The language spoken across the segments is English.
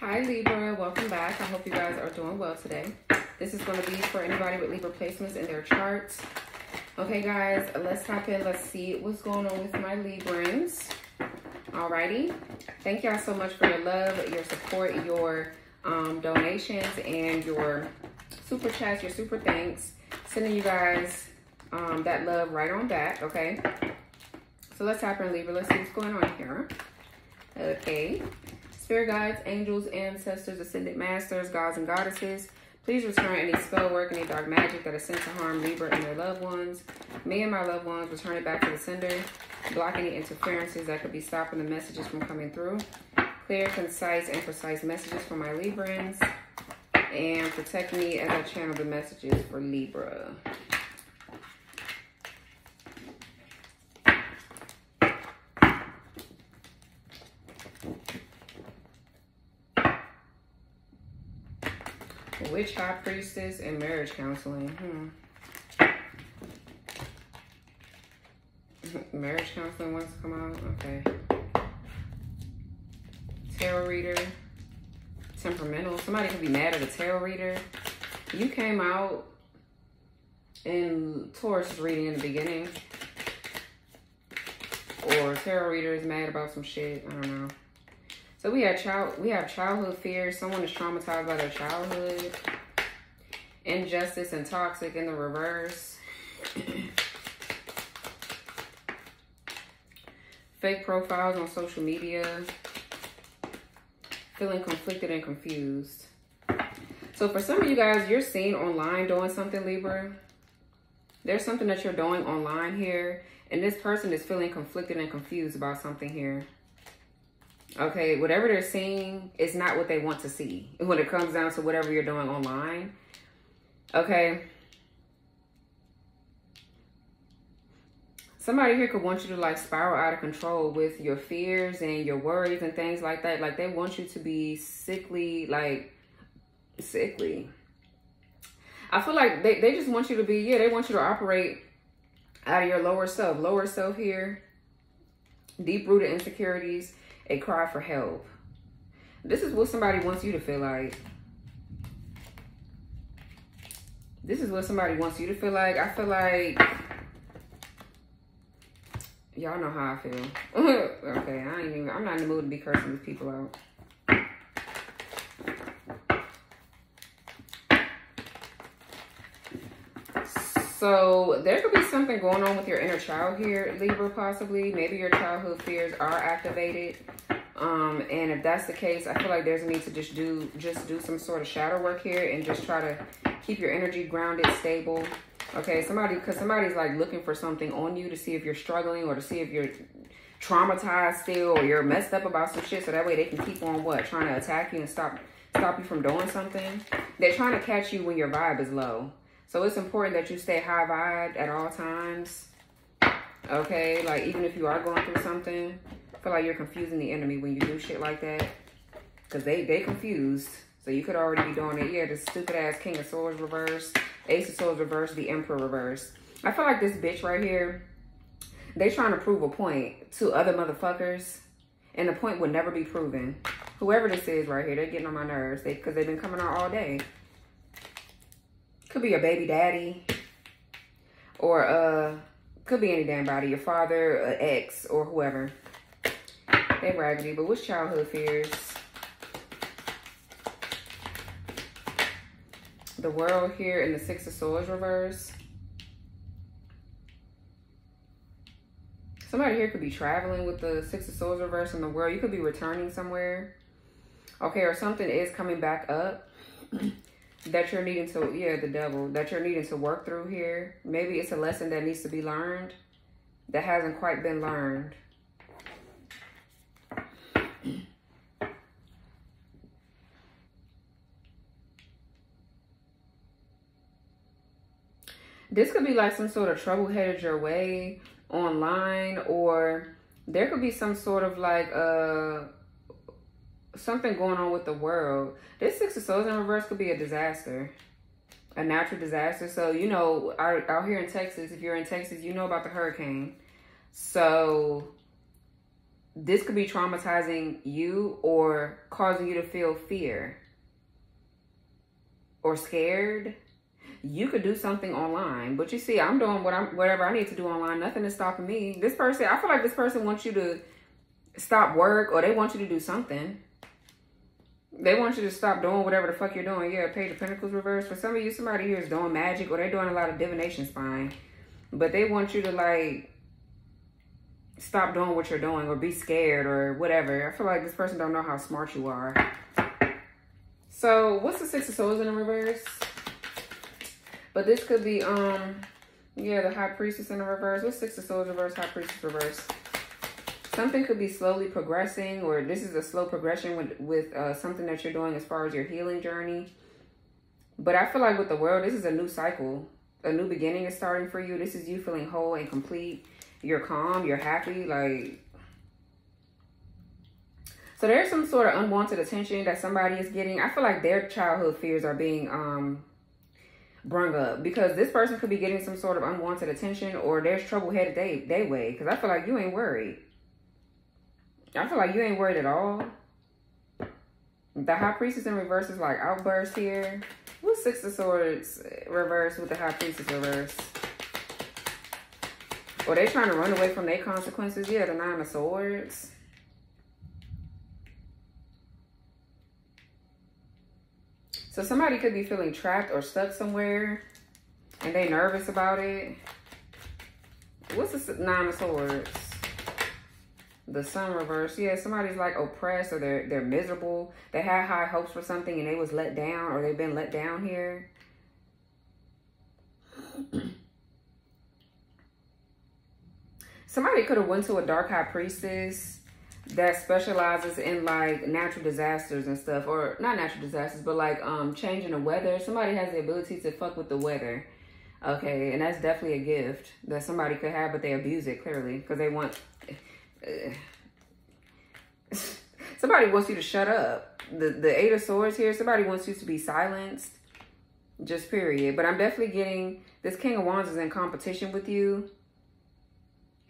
Hi Libra, welcome back. I hope you guys are doing well today. This is going to be for anybody with Libra placements in their charts. Okay guys, let's hop in. Let's see what's going on with my Librans. Alrighty. Thank y'all so much for your love, your support, your um, donations, and your super chats, your super thanks. Sending you guys um, that love right on back, okay? So let's hop in Libra. Let's see what's going on here. Okay. Spirit guides, angels, ancestors, ascended masters, gods and goddesses. Please return any spell work, any dark magic that is sent to harm Libra and their loved ones. Me and my loved ones return it back to the sender. Block any interferences that could be stopping the messages from coming through. Clear, concise, and precise messages for my Librans. And protect me as I channel the messages for Libra. Witch High Priestess and Marriage Counseling. Hmm. Marriage Counseling wants to come out? Okay. Tarot Reader. Temperamental. Somebody could be mad at a tarot reader. You came out in Taurus reading in the beginning. Or tarot reader is mad about some shit. I don't know. So we have child we have childhood fears. Someone is traumatized by their childhood. Injustice and toxic in the reverse. Fake profiles on social media. Feeling conflicted and confused. So for some of you guys, you're seen online doing something, Libra. There's something that you're doing online here. And this person is feeling conflicted and confused about something here. Okay, whatever they're seeing is not what they want to see when it comes down to whatever you're doing online. Okay. Somebody here could want you to like spiral out of control with your fears and your worries and things like that. Like they want you to be sickly, like sickly. I feel like they, they just want you to be, yeah, they want you to operate out of your lower self. Lower self here, deep-rooted insecurities, a cry for help. This is what somebody wants you to feel like. This is what somebody wants you to feel like. I feel like y'all know how I feel. okay, I ain't even I'm not in the mood to be cursing these people out. So there could be something going on with your inner child here, Libra, possibly. Maybe your childhood fears are activated. Um, and if that's the case, I feel like there's a need to just do just do some sort of shadow work here and just try to keep your energy grounded, stable. Okay, somebody because somebody's like looking for something on you to see if you're struggling or to see if you're traumatized still or you're messed up about some shit so that way they can keep on what trying to attack you and stop stop you from doing something. They're trying to catch you when your vibe is low. So it's important that you stay high vibe at all times. Okay, like even if you are going through something, feel like you're confusing the enemy when you do shit like that. Because they, they confused. So you could already be doing it. Yeah, the stupid ass King of Swords reverse, Ace of Swords reverse, the Emperor reverse. I feel like this bitch right here, they trying to prove a point to other motherfuckers. And the point would never be proven. Whoever this is right here, they're getting on my nerves. They Because they've been coming out all day. Could be your baby daddy. Or uh, could be any damn body. Your father, ex, or whoever. They raggedy. But what's childhood fears? The world here in the Six of Swords reverse. Somebody here could be traveling with the Six of Swords reverse in the world. You could be returning somewhere. Okay, or something is coming back up. that you're needing to, yeah, the devil, that you're needing to work through here. Maybe it's a lesson that needs to be learned that hasn't quite been learned. This could be like some sort of trouble headed your way online or there could be some sort of like uh something going on with the world. This Six of Swords in reverse could be a disaster. A natural disaster. So, you know, out, out here in Texas, if you're in Texas, you know about the hurricane. So, this could be traumatizing you or causing you to feel fear or scared you could do something online but you see i'm doing what i'm whatever i need to do online. Nothing is stopping me. This person i feel like this person wants you to stop work or they want you to do something. They want you to stop doing whatever the fuck you're doing. Yeah page of pentacles reverse for some of you somebody here is doing magic or they're doing a lot of divination spine but they want you to like stop doing what you're doing or be scared or whatever. I feel like this person don't know how smart you are. So what's the six of swords in the reverse but this could be, um, yeah, the High Priestess in the reverse. What's Six of Swords reverse, High Priestess reverse? Something could be slowly progressing or this is a slow progression with, with uh, something that you're doing as far as your healing journey. But I feel like with the world, this is a new cycle. A new beginning is starting for you. This is you feeling whole and complete. You're calm. You're happy. Like, so there's some sort of unwanted attention that somebody is getting. I feel like their childhood fears are being um, brung up. Because this person could be getting some sort of unwanted attention or there's trouble headed they they way. Because i feel like you ain't worried. I feel like you ain't worried at all. The high priestess in reverse is like outburst here. What's six of swords reverse with the high priestess reverse? Or they trying to run away from their consequences? Yeah the nine of swords So somebody could be feeling trapped or stuck somewhere and they nervous about it. What's the nine of swords? The sun reverse. Yeah, somebody's like oppressed or they're they're miserable. They had high hopes for something and they was let down or they've been let down here. somebody could have went to a dark high priestess that specializes in like natural disasters and stuff or not natural disasters but like um changing the weather. Somebody has the ability to fuck with the weather. Okay and that's definitely a gift that somebody could have but they abuse it clearly because they want uh, somebody wants you to shut up. The the eight of swords here somebody wants you to be silenced. Just period. But i'm definitely getting this king of wands is in competition with you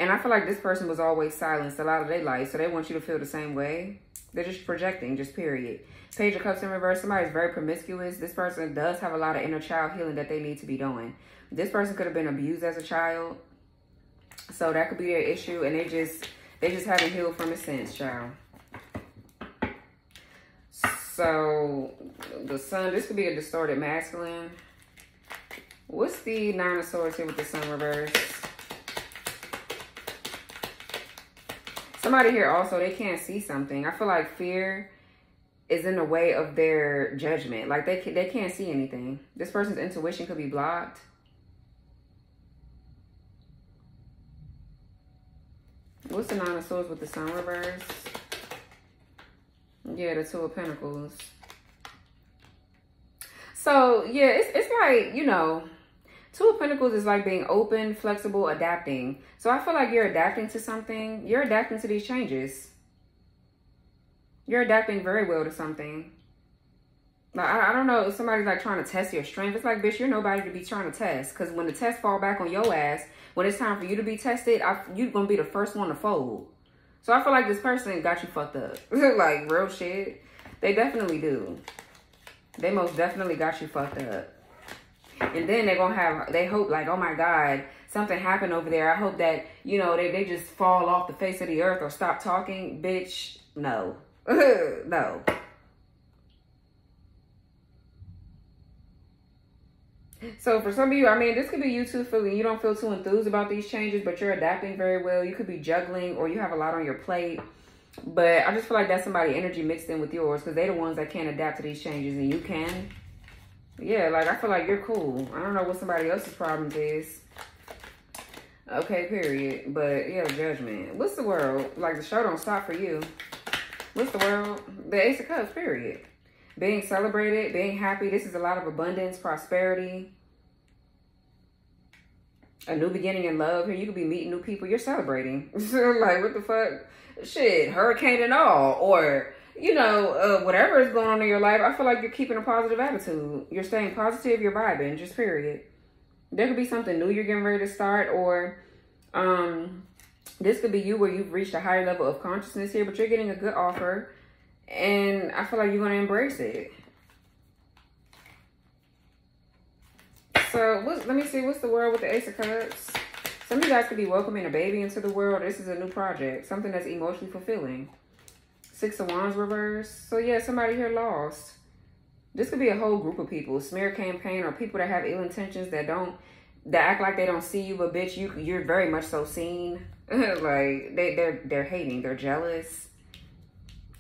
and I feel like this person was always silenced a lot of their life, so they want you to feel the same way. They're just projecting, just period. Page of Cups in reverse, somebody's very promiscuous. This person does have a lot of inner child healing that they need to be doing. This person could have been abused as a child. So that could be their issue, and they just they just haven't healed from it since, child. So the sun, this could be a distorted masculine. What's the nine of swords here with the sun reverse? Somebody here also, they can't see something. I feel like fear is in the way of their judgment. Like they, they can't see anything. This person's intuition could be blocked. What's the Nine of Swords with the Sun reverse? Yeah, the Two of Pentacles. So, yeah, it's, it's like, you know, Two of Pentacles is like being open, flexible, adapting. So I feel like you're adapting to something. You're adapting to these changes. You're adapting very well to something. Like, I, I don't know somebody's like trying to test your strength. It's like, bitch, you're nobody to be trying to test. Because when the test fall back on your ass, when it's time for you to be tested, I, you're going to be the first one to fold. So I feel like this person got you fucked up. like, real shit. They definitely do. They most definitely got you fucked up. And then they're to have, they hope like, oh my God, something happened over there. I hope that, you know, they, they just fall off the face of the earth or stop talking. Bitch, no. no. So for some of you, I mean, this could be you too feeling you don't feel too enthused about these changes, but you're adapting very well. You could be juggling or you have a lot on your plate. But I just feel like that's somebody energy mixed in with yours because they're the ones that can't adapt to these changes and you can. Yeah, like I feel like you're cool. I don't know what somebody else's problems is. Okay, period. But yeah, judgment. What's the world? Like the show don't stop for you. What's the world? The Ace of Cups, period. Being celebrated, being happy. This is a lot of abundance, prosperity. A new beginning in love. Here you could be meeting new people. You're celebrating. like, what the fuck? Shit, hurricane and all. Or you know, uh, whatever is going on in your life, I feel like you're keeping a positive attitude. You're staying positive, you're vibing, just period. There could be something new you're getting ready to start or um This could be you where you've reached a higher level of consciousness here, but you're getting a good offer. And I feel like you're going to embrace it. So let me see. What's the world with the Ace of Cups? Some of you guys could be welcoming a baby into the world. This is a new project. Something that's emotionally fulfilling. Six of Wands reverse. So yeah, somebody here lost. This could be a whole group of people. Smear campaign or people that have ill intentions that don't that act like they don't see you, but bitch, you you're very much so seen. like they they're they're hating, they're jealous.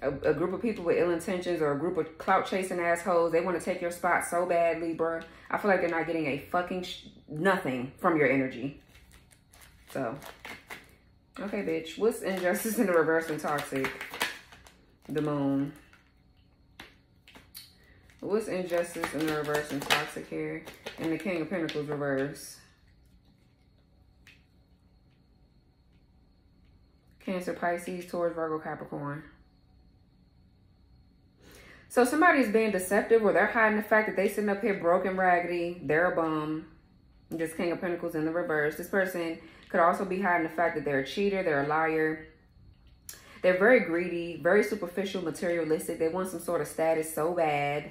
A, a, group of people with ill intentions or a group of clout chasing assholes. They want to take your spot so bad, Libra. I feel like they're not getting a fucking nothing from your energy. So, okay, bitch. What's injustice in the reverse and toxic? The moon. What's injustice in the reverse and toxic here? And the King of Pentacles reverse. Cancer, Pisces, Taurus, Virgo, Capricorn. So somebody's being deceptive or they're hiding the fact that they sitting up here broken, raggedy. They're a bum. Just King of Pentacles in the reverse. This person could also be hiding the fact that they're a cheater. They're a liar. They're very greedy, very superficial, materialistic. They want some sort of status so bad.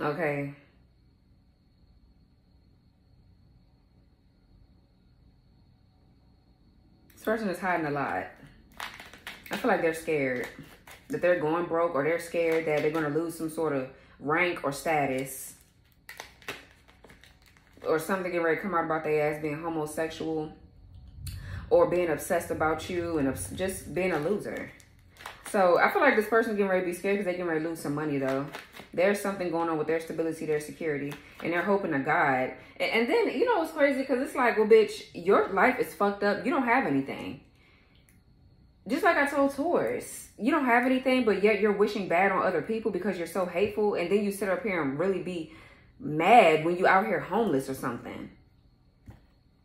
Okay. This person is hiding a lot. I feel like they're scared that they're going broke or they're scared that they're going to lose some sort of rank or status or something getting ready to come out about their ass being homosexual or being obsessed about you and just being a loser. So I feel like this person's getting ready to be scared because they're getting ready to lose some money though. There's something going on with their stability, their security, and they're hoping to God. And, and then, you know, it's crazy because it's like, well, bitch, your life is fucked up. You don't have anything just like I told Taurus, you don't have anything, but yet you're wishing bad on other people because you're so hateful. And then you sit up here and really be mad when you out here homeless or something.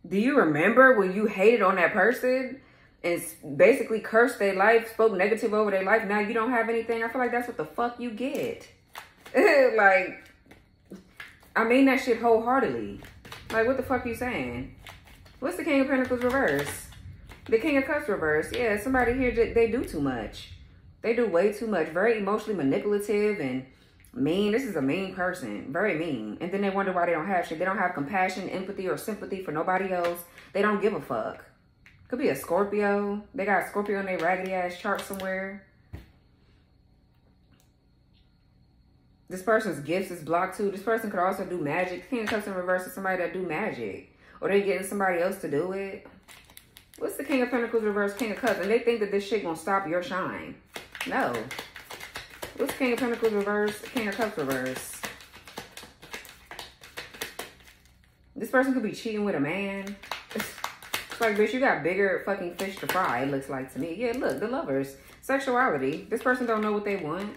Do you remember when you hated on that person and basically cursed their life, spoke negative over their life? Now you don't have anything. I feel like that's what the fuck you get. like, I mean that shit wholeheartedly. Like, what the fuck you saying? What's the King of Pentacles reverse? The King of Cups reverse. Yeah, somebody here, they do too much. They do way too much. Very emotionally manipulative and mean. This is a mean person. Very mean. And then they wonder why they don't have shit. They don't have compassion, empathy, or sympathy for nobody else. They don't give a fuck. Could be a Scorpio. They got a Scorpio in their raggedy ass chart somewhere. This person's gifts is blocked too. This person could also do magic. King of Cups in reverse is somebody that do magic. Or they getting somebody else to do it. What's the King of Pentacles reverse King of Cups? And they think that this shit gonna stop your shine. No. What's King of Pentacles reverse King of Cups reverse? This person could be cheating with a man. It's like, bitch, you got bigger fucking fish to fry, it looks like to me. Yeah, look, the lovers. Sexuality. This person don't know what they want.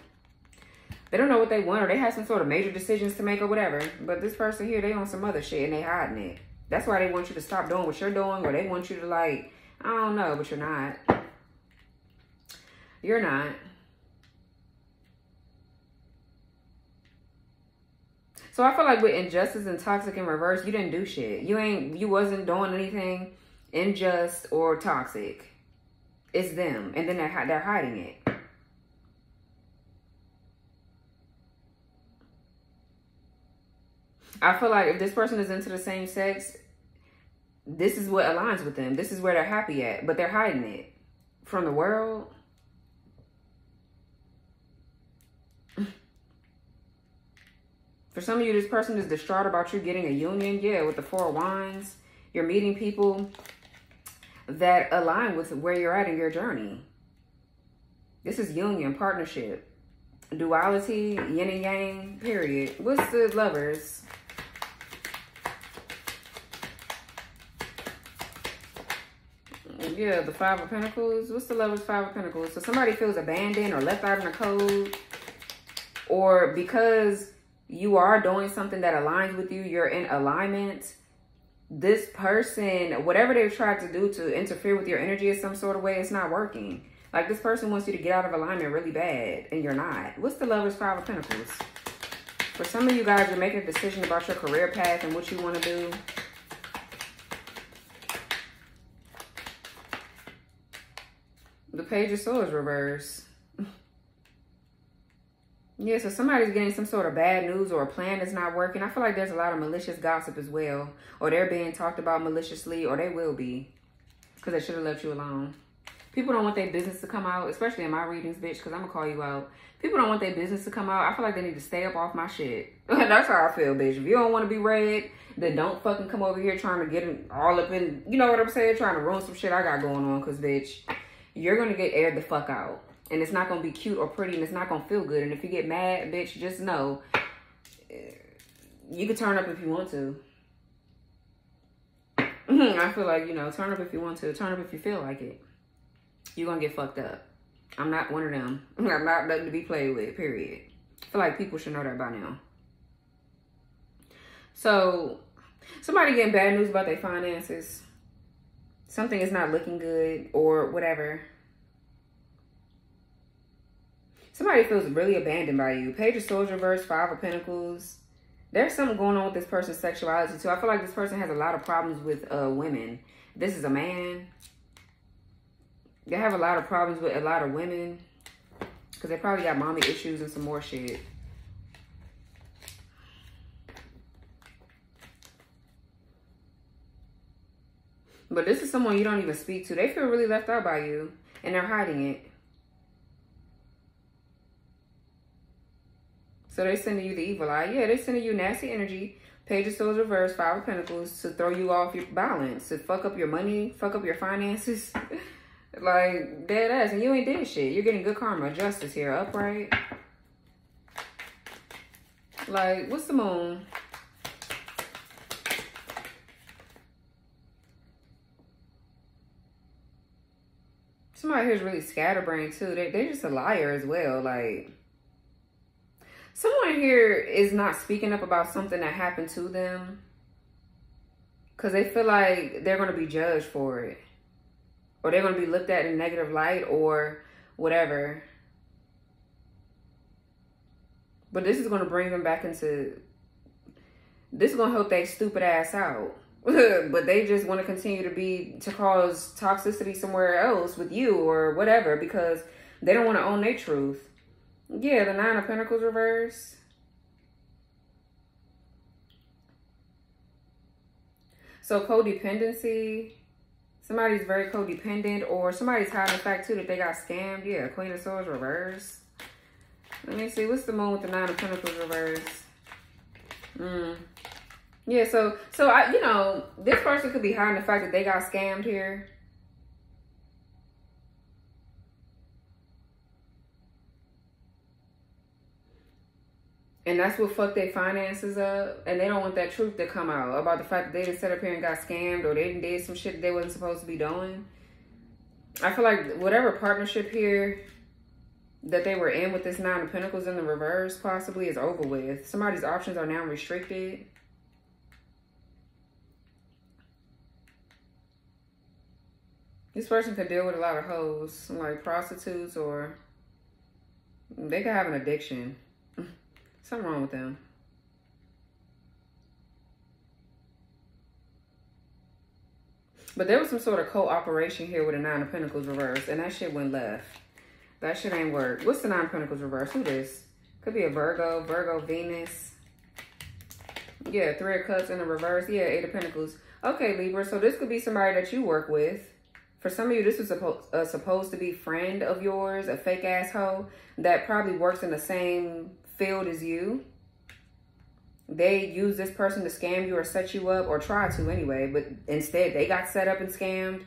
They don't know what they want or they have some sort of major decisions to make or whatever. But this person here, they on some other shit and they hiding it. That's why they want you to stop doing what you're doing or they want you to like, I don't know, but you're not. You're not. So I feel like with injustice and toxic in reverse, you didn't do shit. You ain't, you wasn't doing anything unjust or toxic. It's them. And then they're, they're hiding it. I feel like if this person is into the same sex, this is what aligns with them. This is where they're happy at, but they're hiding it from the world. For some of you, this person is distraught about you getting a union. Yeah, with the Four of Wands. You're meeting people that align with where you're at in your journey. This is union, partnership, duality, yin and yang, period. What's the lovers? Yeah, the Five of Pentacles. What's the Lover's Five of Pentacles? So somebody feels abandoned or left out in the cold. Or because you are doing something that aligns with you, you're in alignment. This person, whatever they've tried to do to interfere with your energy in some sort of way, it's not working. Like this person wants you to get out of alignment really bad and you're not. What's the Lover's Five of Pentacles? For some of you guys, you're making a decision about your career path and what you want to do. The page of Swords reverse. Yeah, so somebody's getting some sort of bad news or a plan is not working. I feel like there's a lot of malicious gossip as well. Or they're being talked about maliciously, or they will be. Because they should have left you alone. People don't want their business to come out, especially in my readings, bitch, because I'm going to call you out. People don't want their business to come out. I feel like they need to stay up off my shit. That's how I feel, bitch. If you don't want to be read, then don't fucking come over here trying to get all up in, you know what I'm saying? Trying to ruin some shit I got going on, because, bitch, you're going to get aired the fuck out and it's not gonna be cute or pretty and it's not gonna feel good. And if you get mad, bitch, just know eh, you can turn up if you want to. I feel like, you know, turn up if you want to, turn up if you feel like it. You're gonna get fucked up. I'm not one of them. I'm not nothing to be played with, period. I feel like people should know that by now. So, somebody getting bad news about their finances. Something is not looking good or whatever Somebody feels really abandoned by you. Page of Swords reverse, Five of Pentacles. There's something going on with this person's sexuality too. I feel like this person has a lot of problems with uh, women. This is a man. They have a lot of problems with a lot of women. Because they probably got mommy issues and some more shit. But this is someone you don't even speak to. They feel really left out by you. And they're hiding it. So they're sending you the evil eye. Yeah, they're sending you nasty energy. Page of Swords reverse, Five of Pentacles to throw you off your balance, to fuck up your money, fuck up your finances. like, dead ass. And you ain't did shit. You're getting good karma. Justice here. Upright. Like, what's the moon? Somebody here's really scatterbrained too. They, they're just a liar as well. Like, someone here is not speaking up about something that happened to them because they feel like they're going to be judged for it or they're going to be looked at in negative light or whatever. But this is going to bring them back into. This is going to help they stupid ass out. but they just want to continue to be to cause toxicity somewhere else with you or whatever because they don't want to own their truth. Yeah, the Nine of Pentacles reverse. So codependency. Somebody's very codependent or somebody's hiding the fact too that they got scammed. Yeah, Queen of Swords reverse. Let me see. What's the moon with the Nine of Pentacles reverse? Hmm. Yeah, so, so I, you know, this person could be hiding the fact that they got scammed here. And that's what fucked their finances up. And they don't want that truth to come out about the fact that they just set up here and got scammed or they did some shit they wasn't supposed to be doing. I feel like whatever partnership here that they were in with this Nine of Pentacles in the reverse possibly is over with. Somebody's options are now restricted. This person could deal with a lot of hoes, like prostitutes or they could have an addiction. Something wrong with them. But there was some sort of cooperation here with a Nine of Pentacles reverse, and that shit went left. That shit ain't work. What's the Nine of Pentacles reverse? Who this? Could be a Virgo, Virgo, Venus. Yeah, Three of Cups in the reverse. Yeah, Eight of Pentacles. Okay, Libra. So this could be somebody that you work with. For some of you, this was supposed uh, supposed to be friend of yours, a fake asshole that probably works in the same field as you. They use this person to scam you or set you up or try to anyway, but instead they got set up and scammed.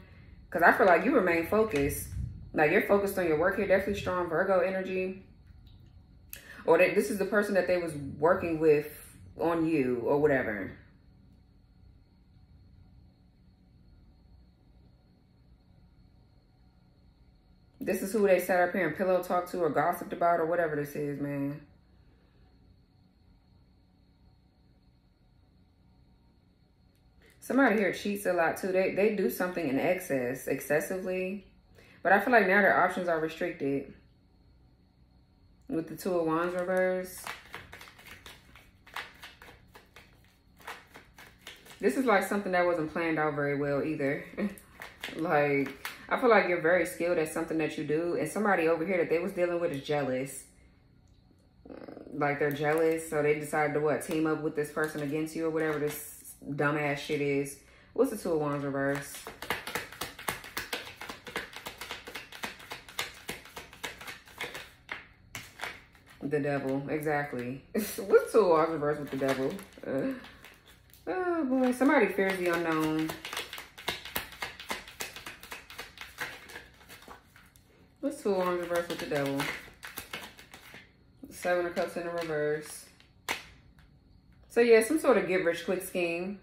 Because I feel like you remain focused. Like you're focused on your work here, definitely strong Virgo energy. Or that this is the person that they was working with on you or whatever. This is who they sat up here and pillow talked to or gossiped about or whatever this is, man. Somebody here cheats a lot too. They, they do something in excess, excessively. But I feel like now their options are restricted. With the Two of Wands reverse. This is like something that wasn't planned out very well either. like, I feel like you're very skilled at something that you do. And somebody over here that they was dealing with is jealous. Like they're jealous. So they decided to what? Team up with this person against you or whatever this dumbass shit is. What's the two of wands reverse? The devil, exactly. What's two of wands reverse with the devil? Uh, oh boy, somebody fears the unknown. What's two of wands reverse with the devil? Seven of Cups in the reverse. So yeah, some sort of get rich quick scheme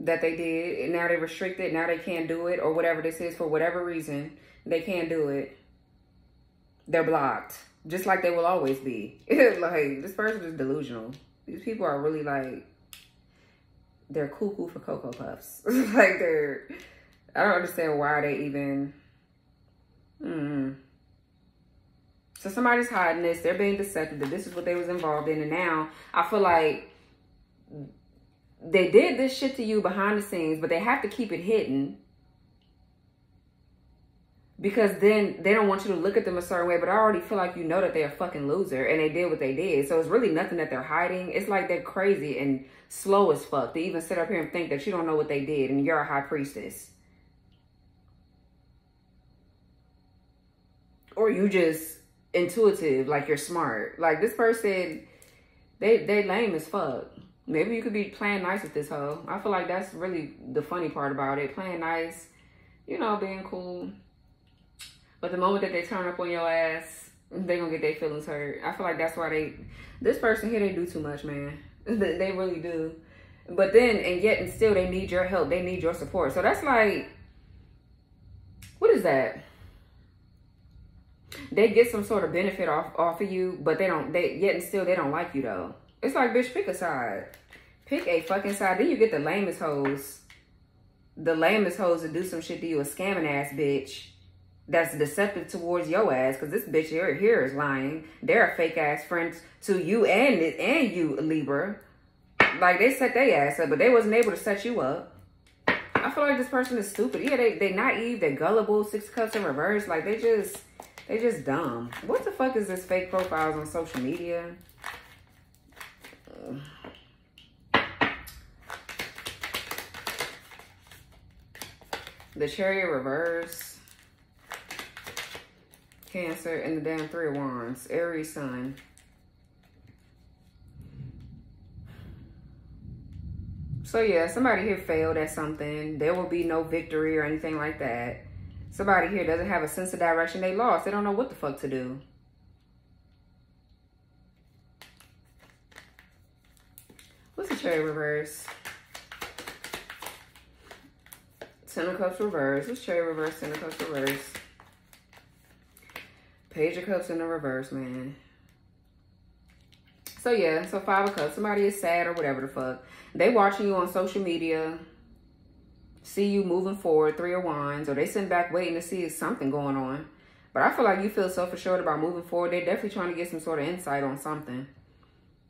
that they did. And now they restricted. It. Now they can't do it or whatever this is for whatever reason. They can't do it. They're blocked. Just like they will always be. like, this person is delusional. These people are really like, they're cuckoo for Cocoa Puffs. like they're, I don't understand why they even Hmm. So somebody's hiding this. They're being deceptive that this is what they was involved in. And now I feel like they did this shit to you behind the scenes, but they have to keep it hidden. Because then they don't want you to look at them a certain way, but I already feel like you know that they're a fucking loser and they did what they did. So it's really nothing that they're hiding. It's like they're crazy and slow as fuck to even sit up here and think that you don't know what they did and you're a high priestess. or you just intuitive, like you're smart. Like this person, they they lame as fuck. Maybe you could be playing nice with this hoe. I feel like that's really the funny part about it. Playing nice, you know, being cool. But the moment that they turn up on your ass, they gonna get their feelings hurt. I feel like that's why they, this person here, they do too much, man. they really do. But then, and yet, and still, they need your help. They need your support. So that's like, what is that? They get some sort of benefit off off of you, but they don't. They yet and still they don't like you though. It's like bitch, pick a side. Pick a fucking side. Then you get the lamest hoes. The lamest hoes to do some shit to you, a scamming ass bitch that's deceptive towards your ass because this bitch here, here is lying. They're a fake ass friend to you and and you, Libra. Like they set their ass up, but they wasn't able to set you up. I feel like this person is stupid. Yeah, they they naive, they gullible, six cups in reverse. Like they just they just dumb. What the fuck is this fake profiles on social media? The chariot reverse. Cancer and the damn three of wands. Aries sun. So yeah, somebody here failed at something. There will be no victory or anything like that. Somebody here doesn't have a sense of direction. They lost. They don't know what the fuck to do. What's the chariot reverse? Ten of Cups reverse. What's chariot reverse? Ten of Cups reverse. Page of Cups in the reverse, man. So yeah, so Five of Cups. Somebody is sad or whatever the fuck. They watching you on social media see you moving forward, three of wands, or they sitting back waiting to see if something going on. But I feel like you feel self-assured about moving forward. They're definitely trying to get some sort of insight on something.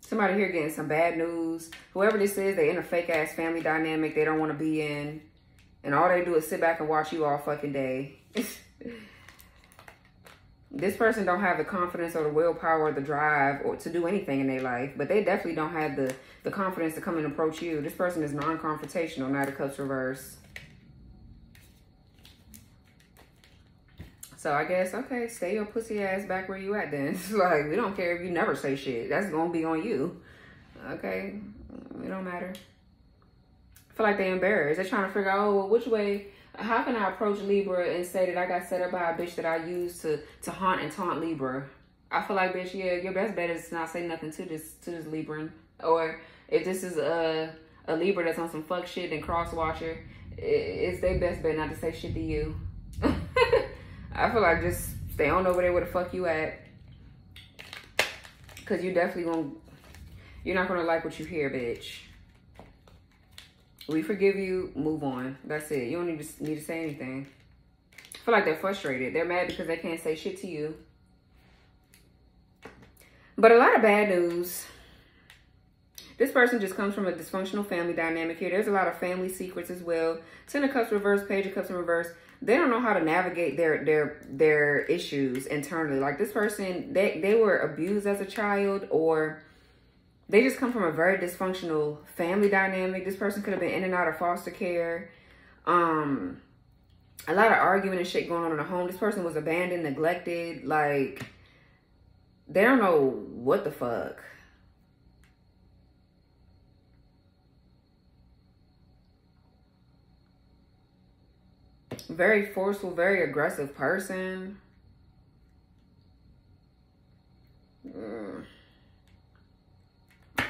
Somebody here getting some bad news. Whoever this is, they in a fake-ass family dynamic they don't want to be in. And all they do is sit back and watch you all fucking day. this person don't have the confidence or the willpower or the drive or to do anything in their life. But they definitely don't have the, the confidence to come and approach you. This person is non-confrontational, Knight of Cups reverse. So I guess, okay, stay your pussy ass back where you at then. like, we don't care if you never say shit. That's going to be on you. Okay? It don't matter. I feel like they embarrassed. They're trying to figure out, oh, well, which way, how can I approach Libra and say that I got set up by a bitch that I used to, to haunt and taunt Libra? I feel like, bitch, yeah, your best bet is not say nothing to this, to this Libran. Or if this is a, a Libra that's on some fuck shit and cross watcher, it's their best bet not to say shit to you. I feel like just stay on over there where the fuck you at. Cause you definitely won't, you're not gonna like what you hear, bitch. We forgive you, move on. That's it. You don't need to, need to say anything. I feel like they're frustrated. They're mad because they can't say shit to you. But a lot of bad news. This person just comes from a dysfunctional family dynamic here. There's a lot of family secrets as well. Ten of Cups reverse, Page of Cups in reverse. they don't know how to navigate their their their issues internally. Like this person, they they were abused as a child, or they just come from a very dysfunctional family dynamic. This person could have been in and out of foster care. Um, a lot of arguing and shit going on in the home. This person was abandoned, neglected. Like they don't know what the fuck. very forceful, very aggressive person. Mm.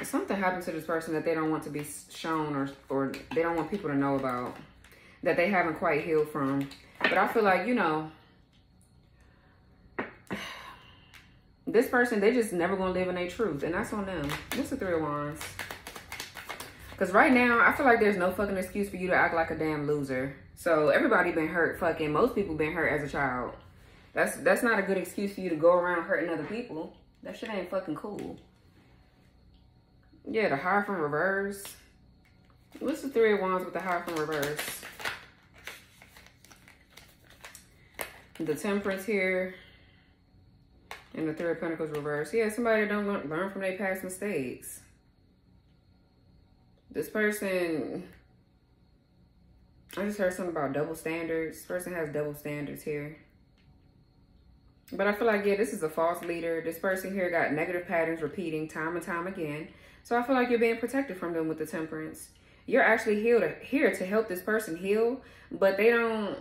Something happened to this person that they don't want to be shown or, or they don't want people to know about. That they haven't quite healed from. But I feel like, you know, this person, they just never going to live in their truth. And that's on them. What's the Three of Wands? Because right now, I feel like there's no fucking excuse for you to act like a damn loser. So everybody been hurt fucking. Most people been hurt as a child. That's that's not a good excuse for you to go around hurting other people. That shit ain't fucking cool. Yeah, the from reverse. What's the three of wands with the from reverse? The temperance here. And the three of pentacles reverse. Yeah, somebody don't learn from their past mistakes. This person I just heard something about double standards. Person has double standards here. But I feel like, yeah, this is a false leader. This person here got negative patterns repeating time and time again. So I feel like you're being protected from them with the temperance. You're actually here to, here to help this person heal, but they don't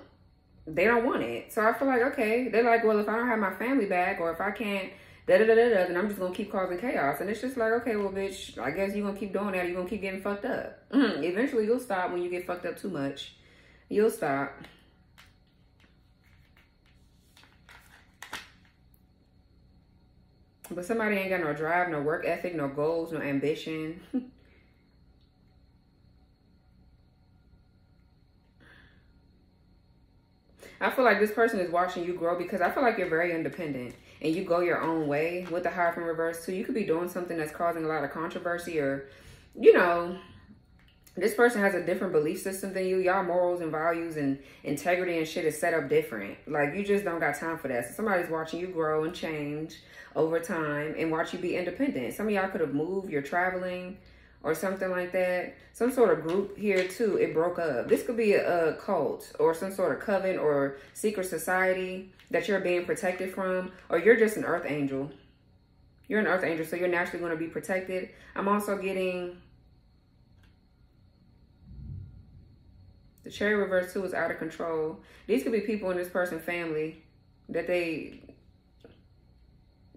they don't want it. So I feel like, okay, they're like, well, if I don't have my family back or if I can't da da da da da, then I'm just gonna keep causing chaos. And it's just like, okay, well, bitch, I guess you're gonna keep doing that. You're gonna keep getting fucked up. Mm-hmm. Eventually, you'll stop when you get fucked up too much. You'll stop. But somebody ain't got no drive, no work ethic, no goals, no ambition. I feel like this person is watching you grow because I feel like you're very independent and you go your own way with the Hierophant reverse too. You could be doing something that's causing a lot of controversy or, you know, this person has a different belief system than you. Y'all morals and values and integrity and shit is set up different. Like you just don't got time for that. So somebody's watching you grow and change over time and watch you be independent. Some of y'all could have moved, you're traveling or something like that. Some sort of group here too, it broke up. This could be a, a cult or some sort of coven or secret society that you're being protected from, or you're just an earth angel. You're an earth angel, so you're naturally going to be protected. I'm also getting The chariot reverse too is out of control. These could be people in this person's family that they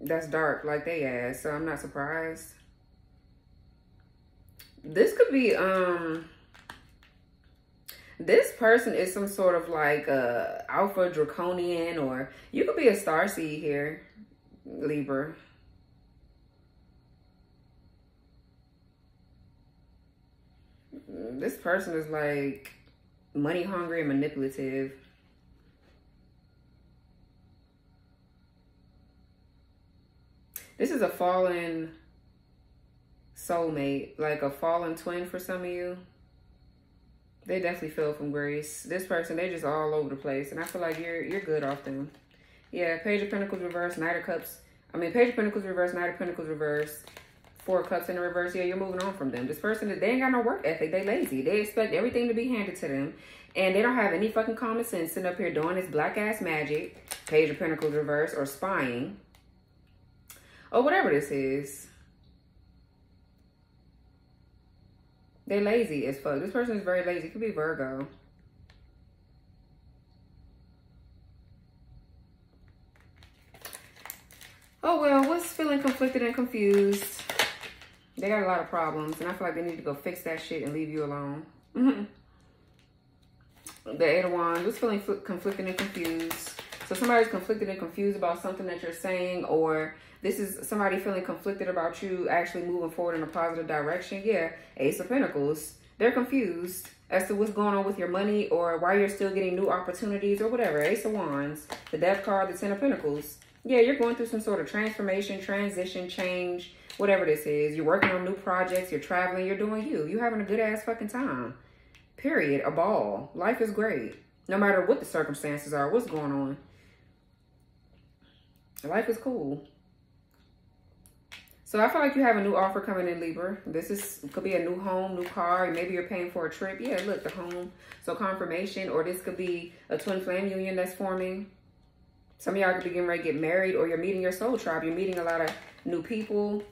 that's dark like they ass. So I'm not surprised. This could be um this person is some sort of like a alpha draconian or you could be a star seed here, Libra. This person is like money hungry and manipulative. This is a fallen soulmate, like a fallen twin for some of you. They definitely fell from grace. This person, they're just all over the place. And I feel like you're you're good off them. Yeah, Page of Pentacles reverse, Knight of Cups. I mean, Page of Pentacles reverse, Knight of Pentacles reverse. Four cups in the reverse. Yeah, you're moving on from them. This person, is they ain't got no work ethic. They lazy. They expect everything to be handed to them. And they don't have any fucking common sense sitting up here doing this black ass magic, Page of Pentacles reverse, or spying. Or whatever this is. They're lazy as fuck. This person is very lazy. It could be Virgo. Oh well, what's feeling conflicted and confused? They got a lot of problems, and I feel like they need to go fix that shit and leave you alone. Mm-hmm. the Eight of Wands just feeling conflicted and confused. So somebody's conflicted and confused about something that you're saying, or this is somebody feeling conflicted about you actually moving forward in a positive direction. Yeah, Ace of Pentacles. They're confused as to what's going on with your money or why you're still getting new opportunities or whatever. Ace of Wands, the Death card, the Ten of Pentacles. Yeah, you're going through some sort of transformation, transition, change, whatever this is. You're working on new projects. You're traveling. You're doing you. You're having a good ass fucking time. Period. A ball. Life is great. No matter what the circumstances are, what's going on. Life is cool. So I feel like you have a new offer coming in, Libra. This is could be a new home, new car. Maybe you're paying for a trip. Yeah, look, the home. So confirmation, or this could be a twin flame union that's forming. Some of y'all could be getting ready to get married, or you're meeting your soul tribe. You're meeting a lot of new people.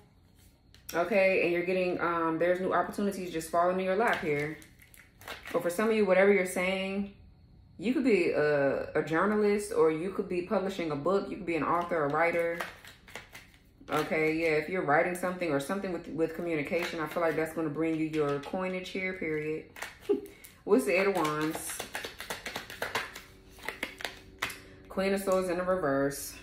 Okay, and you're getting, um, there's new opportunities just falling in your lap here. But for some of you, whatever you're saying, you could be a, a journalist or you could be publishing a book. You could be an author, a writer. Okay, yeah, if you're writing something or something with, with communication, I feel like that's going to bring you your coinage here, period. What's the Eight of Wands? Queen of Swords in the reverse.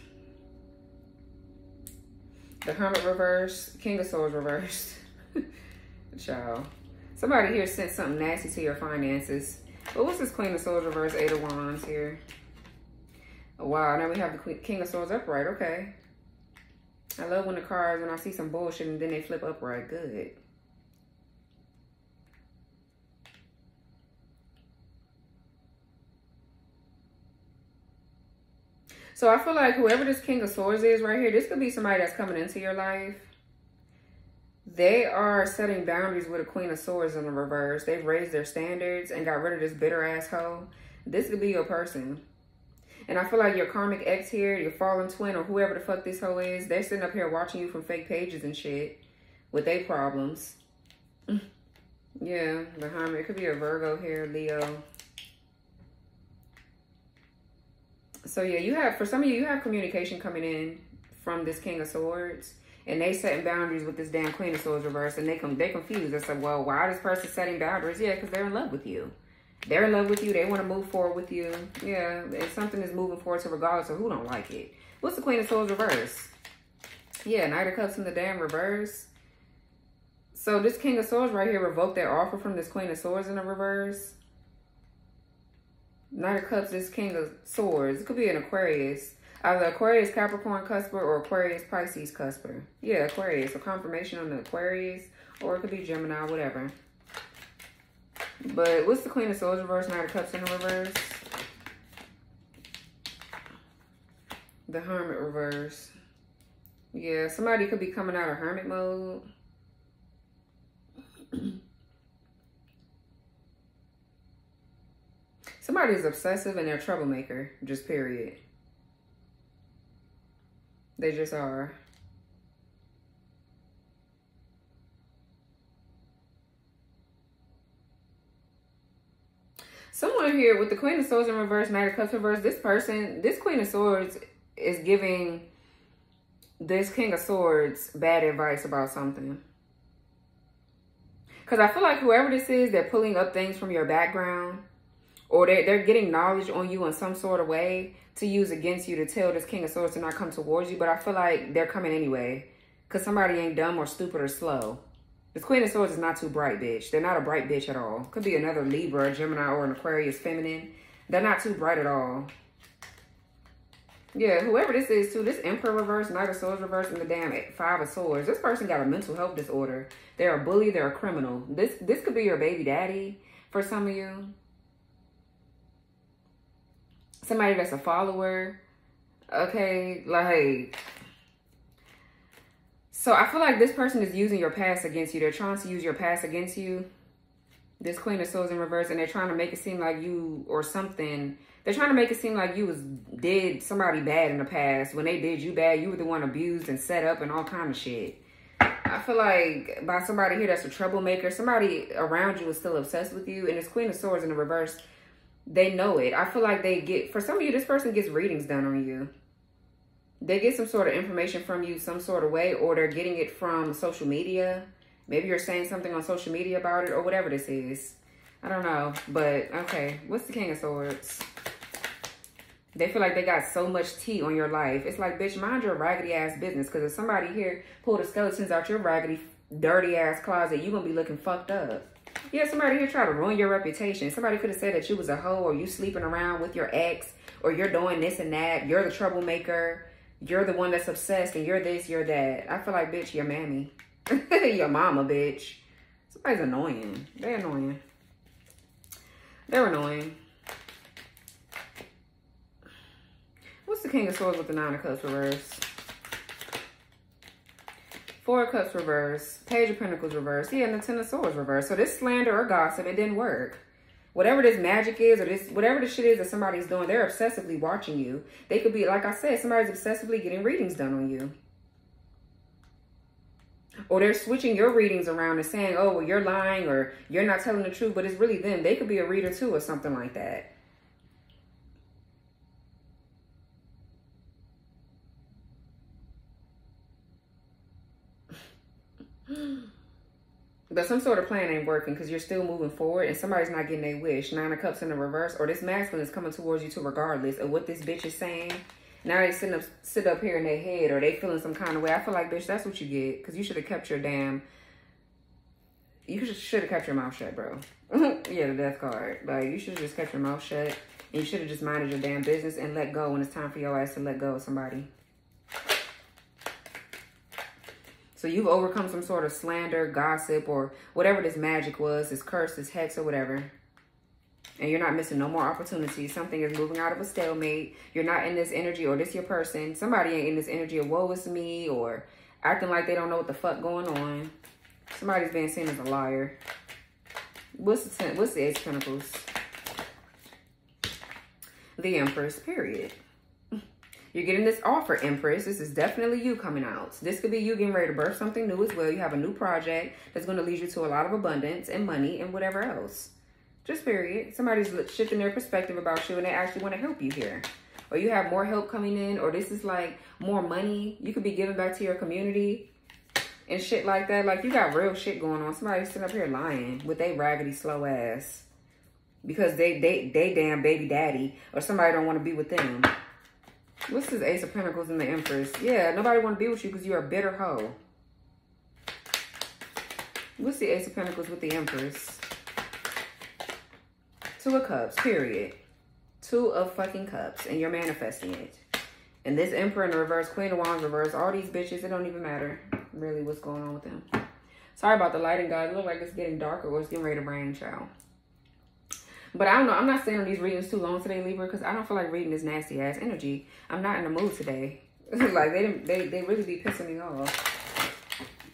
The Hermit reverse. King of Swords reversed. Child. Somebody here sent something nasty to your finances. But what's this Queen of Swords reverse? Eight of Wands here. Oh, wow, now we have the King of Swords upright. Okay. I love when the cards, when I see some bullshit and then they flip upright. Good. So I feel like whoever this King of Swords is right here, this could be somebody that's coming into your life. They are setting boundaries with a Queen of Swords in the reverse. They've raised their standards and got rid of this bitter asshole. This could be your person. And I feel like your karmic ex here, your fallen twin, or whoever the fuck this hoe is, they're sitting up here watching you from fake pages and shit with their problems. yeah, the Hermit. It could be a Virgo here, Leo. So yeah, you have, for some of you, you have communication coming in from this King of Swords. And they setting boundaries with this damn Queen of Swords reverse. And they come, they confused. They said, well, why is this person setting boundaries? Yeah, because they're in love with you. They're in love with you. They want to move forward with you. Yeah, if something is moving forward to regardless of who don't like it. What's the Queen of Swords reverse? Yeah, Knight of Cups in the damn reverse. So this King of Swords right here revoked their offer from this Queen of Swords in the reverse. Knight of Cups, is King of Swords. It could be an Aquarius. Either Aquarius Capricorn cusper or Aquarius Pisces cusper. Yeah, Aquarius. A confirmation on the Aquarius. Or it could be Gemini, whatever. But what's the Queen of Swords reverse? Knight of Cups in the reverse. The Hermit reverse. Yeah, somebody could be coming out of hermit mode. Somebody's obsessive and they're troublemaker, just period. They just are. Someone here with the Queen of Swords in reverse, Knight of Cups reverse, this person, this Queen of Swords is giving this King of Swords bad advice about something. Because I feel like whoever this is, they're pulling up things from your background or they're, they're getting knowledge on you in some sort of way to use against you to tell this King of Swords to not come towards you. But I feel like they're coming anyway because somebody ain't dumb or stupid or slow. This Queen of Swords is not too bright, bitch. They're not a bright bitch at all. Could be another Libra, Gemini, or an Aquarius feminine. They're not too bright at all. Yeah, whoever this is too, this Emperor reverse, Knight of Swords reverse, and the damn Five of Swords. This person got a mental health disorder. They're a bully. They're a criminal. This this could be your baby daddy for some of you somebody that's a follower. Okay, like so I feel like this person is using your past against you. They're trying to use your past against you. This Queen of Swords in reverse, and they're trying to make it seem like you or something. They're trying to make it seem like you was did somebody bad in the past. When they did you bad, you were the one abused and set up and all kind of shit. I feel like by somebody here that's a troublemaker, somebody around you is still obsessed with you, and this Queen of Swords in the reverse they know it. I feel like they get, for some of you, this person gets readings done on you. They get some sort of information from you some sort of way, or they're getting it from social media. Maybe you're saying something on social media about it, or whatever this is. I don't know, but okay. What's the King of Swords? They feel like they got so much tea on your life. It's like, bitch, mind your raggedy ass business. Because if somebody here pulled the skeletons out your raggedy, dirty ass closet, you going to be looking fucked up. Yeah, somebody here try to ruin your reputation. Somebody could have said that you was a hoe or you sleeping around with your ex or you're doing this and that. You're the troublemaker. You're the one that's obsessed and you're this, you're that. I feel like, bitch, your mammy. your mama, bitch. Somebody's annoying. They're annoying. They're annoying. What's the King of Swords with the Nine of Cups reversed? Four of Cups reverse. Page of Pentacles reverse. Yeah, and the Ten of Swords reverse. So this slander or gossip, it didn't work. Whatever this magic is or this whatever the shit is that somebody's doing, they're obsessively watching you. They could be, like I said, somebody's obsessively getting readings done on you. Or they're switching your readings around and saying, oh, well, you're lying or you're not telling the truth, but it's really them. They could be a reader too or something like that. But some sort of plan ain't working because you're still moving forward and somebody's not getting a wish. Nine of Cups in the reverse or this masculine is coming towards you too regardless of what this bitch is saying. Now they sitting up, sit up here in their head or they feeling some kind of way. I feel like, bitch, that's what you get because you should have kept your damn... You should have kept your mouth shut, bro. yeah, the death card. Like, you should have just kept your mouth shut and you should have just minded your damn business and let go when it's time for your ass to let go of somebody. So you've overcome some sort of slander, gossip, or whatever this magic was, this curse, this hex, or whatever. And you're not missing no more opportunities. Something is moving out of a stalemate. You're not in this energy, or this your person. Somebody ain't in this energy of woe is me, or acting like they don't know what the fuck going on. Somebody's being seen as a liar. What's the ten, what's the Ace of Pentacles? The Empress, period. You're getting this offer, Empress. This is definitely you coming out. This could be you getting ready to birth something new as well. You have a new project that's going to lead you to a lot of abundance and money and whatever else. Just period. Somebody's shifting their perspective about you and they actually want to help you here. Or you have more help coming in or this is like more money you could be giving back to your community and shit like that. Like you got real shit going on. Somebody's sitting up here lying with a raggedy slow ass because they they they damn baby daddy or somebody don't want to be with them. What's this Ace of Pentacles and the Empress? Yeah, nobody want to be with you because you're a bitter hoe. What's the Ace of Pentacles with the Empress? Two of Cups, period. Two of fucking Cups, and you're manifesting it. And this Emperor in the reverse, Queen of Wands reverse, all these bitches, it don't even matter really what's going on with them. Sorry about the lighting, guys. It looks like it's getting darker or it's getting ready to rain, child. But I don't know. I'm not staying on these readings too long today, Libra, because I don't feel like reading this nasty ass energy. I'm not in the mood today. like they didn't they they really be pissing me off.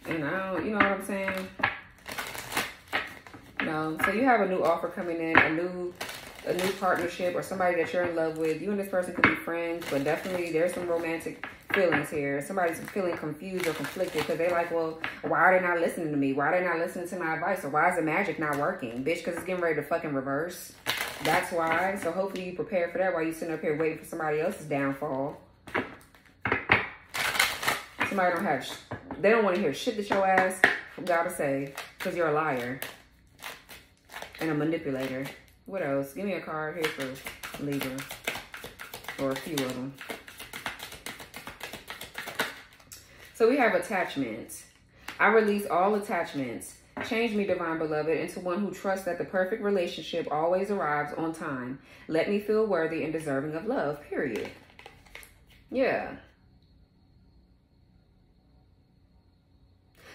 And I don't, you know what I'm saying? No. So you have a new offer coming in, a new a new partnership or somebody that you're in love with. You and this person could be friends, but definitely there's some romantic feelings here. Somebody's feeling confused or conflicted because they're like, well, why are they not listening to me? Why are they not listening to my advice? Or why is the magic not working? Bitch, because it's getting ready to fucking reverse. That's why. So hopefully you prepare for that while you sitting up here waiting for somebody else's downfall. Somebody don't have, they don't want to hear shit that your ass gotta say because you're a liar and a manipulator. What else? Give me a card here for Libra or a few of them. So we have attachments. I release all attachments. Change me, divine beloved, into one who trusts that the perfect relationship always arrives on time. Let me feel worthy and deserving of love, period. Yeah.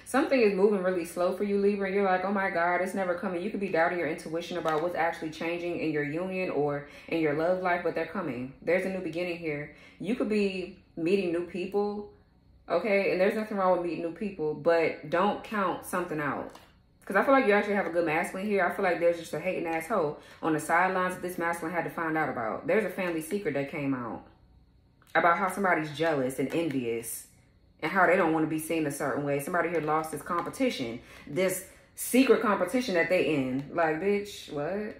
Something is moving really slow for you, Libra, and you're like, oh my God, it's never coming. You could be doubting your intuition about what's actually changing in your union or in your love life, but they're coming. There's a new beginning here. You could be meeting new people Okay, and there's nothing wrong with meeting new people, but don't count something out. Because I feel like you actually have a good masculine here. I feel like there's just a hating asshole on the sidelines that this masculine had to find out about. There's a family secret that came out about how somebody's jealous and envious and how they don't want to be seen a certain way. Somebody here lost this competition, this secret competition that they in. Like, bitch, what?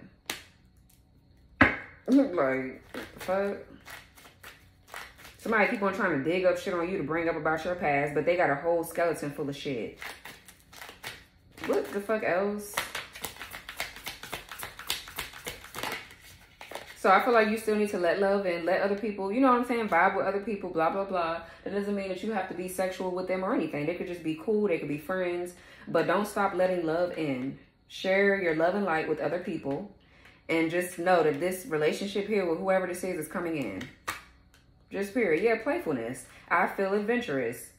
like, fuck. Somebody keep on trying to dig up shit on you to bring up about your past, but they got a whole skeleton full of shit. What the fuck else? So I feel like you still need to let love and let other people, you know what I'm saying, vibe with other people, blah, blah, blah. That doesn't mean that you have to be sexual with them or anything. They could just be cool. They could be friends. But don't stop letting love in. Share your love and light with other people. And just know that this relationship here with whoever this is is coming in. Just period. Yeah, playfulness. I feel adventurous.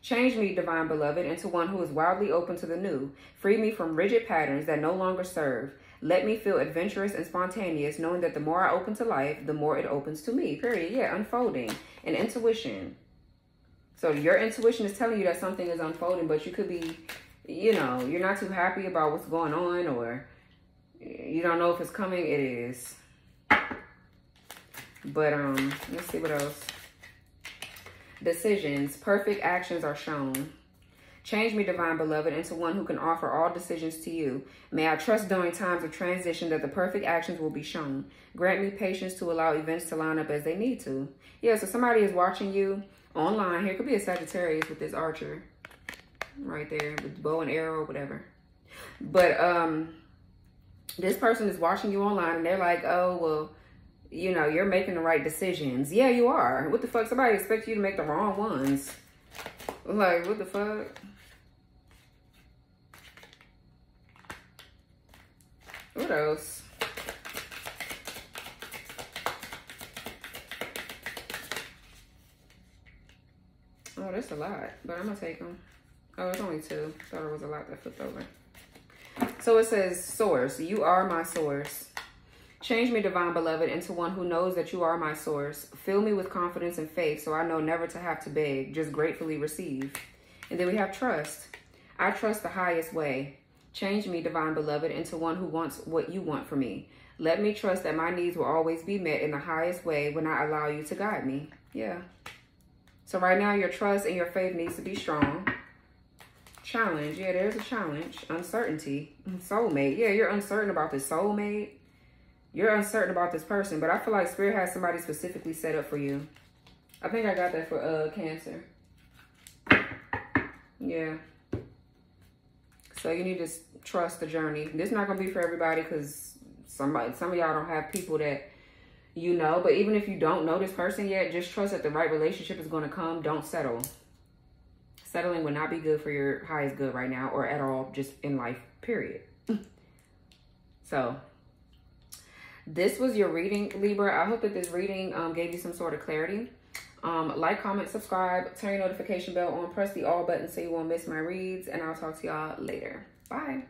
Change me, divine beloved, into one who is wildly open to the new. Free me from rigid patterns that no longer serve. Let me feel adventurous and spontaneous, knowing that the more I open to life, the more it opens to me. Period. Yeah, unfolding and intuition. So your intuition is telling you that something is unfolding, but you could be, you know, you're not too happy about what's going on or you don't know if it's coming. It is. But um, let's see what else. Decisions. Perfect actions are shown. Change me, divine beloved, into one who can offer all decisions to you. May I trust during times of transition that the perfect actions will be shown. Grant me patience to allow events to line up as they need to. Yeah, so somebody is watching you online. Here could be a Sagittarius with this archer right there with bow and arrow, or whatever. But um, this person is watching you online and they're like, oh, well, you know, you're making the right decisions. Yeah, you are. What the fuck? Somebody expects you to make the wrong ones. Like, what the fuck? What else? Oh, that's a lot, but I'm gonna take them. Oh, it's only two. Thought it was a lot that flipped over. So it says, source, you are my source. Change me, divine beloved, into one who knows that you are my source. Fill me with confidence and faith so I know never to have to beg, just gratefully receive. And then we have trust. I trust the highest way. Change me, divine beloved, into one who wants what you want for me. Let me trust that my needs will always be met in the highest way when I allow you to guide me. Yeah. So right now, your trust and your faith needs to be strong. Challenge. Yeah, there's a challenge. Uncertainty. Soulmate. Yeah, you're uncertain about this soulmate. You're uncertain about this person, but I feel like Spirit has somebody specifically set up for you. I think I got that for uh Cancer. Yeah. So you need to trust the journey. This is not going to be for everybody because somebody, some of y'all don't have people that you know. But even if you don't know this person yet, just trust that the right relationship is going to come. Don't settle. Settling would not be good for your highest good right now or at all just in life, period. so this was your reading, Libra. I hope that this reading um, gave you some sort of clarity. Um, like, comment, subscribe, turn your notification bell on, press the all button so you won't miss my reads, and I'll talk to y'all later. Bye.